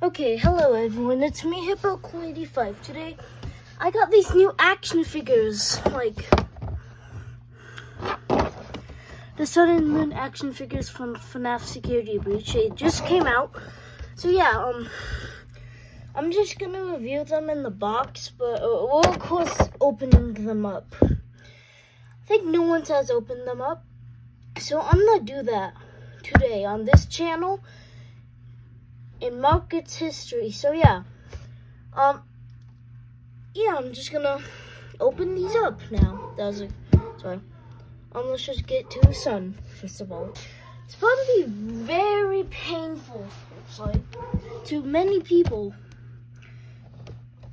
Okay, hello everyone, it's me, Hippo Cool 85. Today, I got these new action figures, like the Sun and Moon action figures from FNAF Security Breach. They just came out. So yeah, um, I'm just gonna review them in the box, but uh, we'll of course opening them up. I think no one has opened them up, so I'm gonna do that today on this channel in markets history. So yeah, um, yeah, I'm just gonna open these up now. That was a, sorry. Um, let's just get to the sun first of all. It's probably very painful, sorry, to many people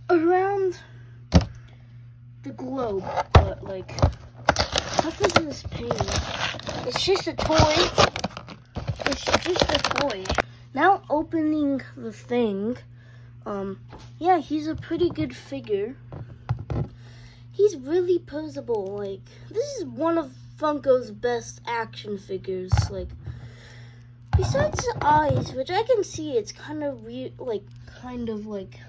around the globe. But like, what is this pain? It's just a toy. It's just a toy. Now opening the thing, um, yeah, he's a pretty good figure. He's really posable. Like, this is one of Funko's best action figures. Like, besides the eyes, which I can see, it's kind of weird, like, kind of like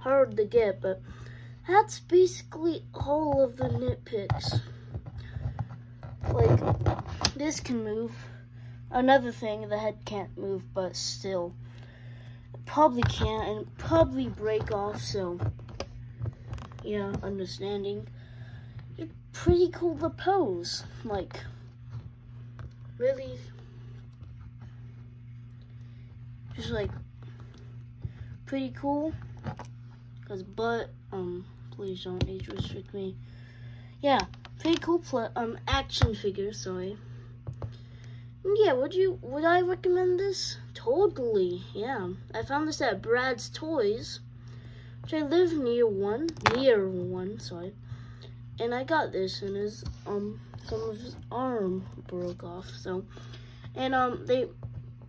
hard to get, but that's basically all of the nitpicks. Like, this can move. Another thing, the head can't move, but still. Probably can't, and probably break off, so. Yeah, understanding. It's pretty cool to pose. Like, really. Just like, pretty cool. Cause, but, um, please don't age restrict me. Yeah, pretty cool, um, action figure, sorry yeah, would you would I recommend this? Totally, yeah. I found this at Brad's Toys, which I live near one, near one, sorry. And I got this, and his um some of his arm broke off. So, and um they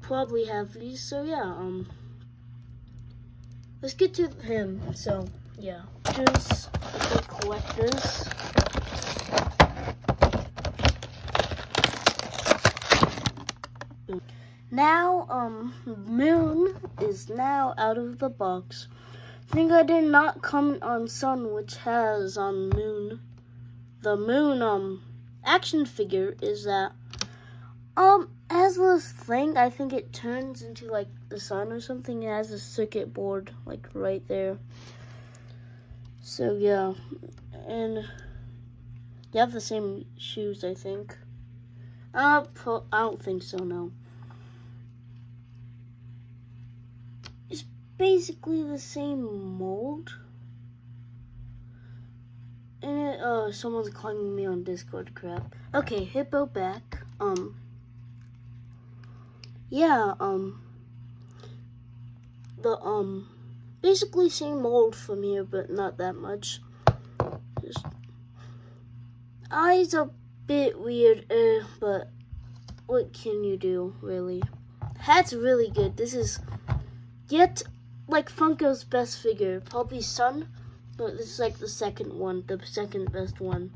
probably have these. So yeah, um let's get to him. So yeah, just the collectors. Now, um, Moon is now out of the box. I think I did not comment on Sun, which has on um, Moon. The Moon, um, action figure is that, um, has this thing, I think it turns into, like, the sun or something. It has a circuit board, like, right there. So, yeah. And they have the same shoes, I think. Uh, I don't think so, no. Basically the same mold. And it, uh, someone's calling me on Discord crap. Okay, Hippo back. Um, yeah, um, the, um, basically same mold from here, but not that much. Just, eyes a bit weird, uh, but what can you do, really? Hat's really good. This is yet like Funko's best figure. Probably Sun, but this is like the second one, the second best one.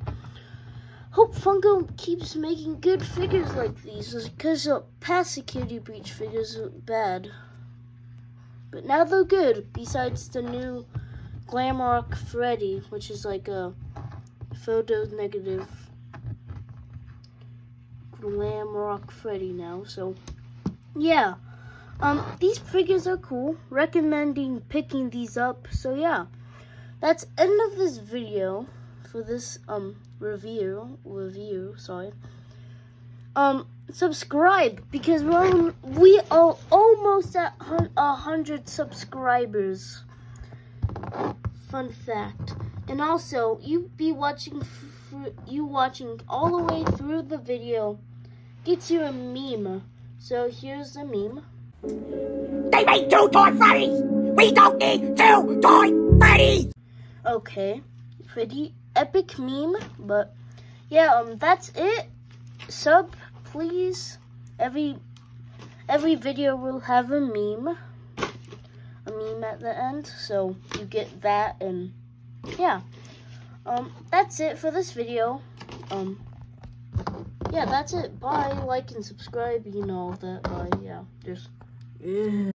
Hope Funko keeps making good figures like these, because uh, past Security Breach figures are bad. But now they're good, besides the new Glamrock Freddy, which is like a photo negative Glamrock Freddy now. So, yeah. Um, these figures are cool. Recommending picking these up. So, yeah. That's end of this video for this, um, review. Review, sorry. Um, subscribe because we're, we are almost at a hundred subscribers. Fun fact. And also, you be watching, you watching all the way through the video gets you a meme. So here's the meme. They made two toy Freddies! We don't need two toy Freddies! Okay, pretty epic meme, but yeah, um, that's it. Sub, please. Every every video will have a meme, a meme at the end, so you get that, and yeah, um, that's it for this video. Um, yeah, that's it. Bye. Like and subscribe. You know that. Bye. Yeah. Just. Yeah.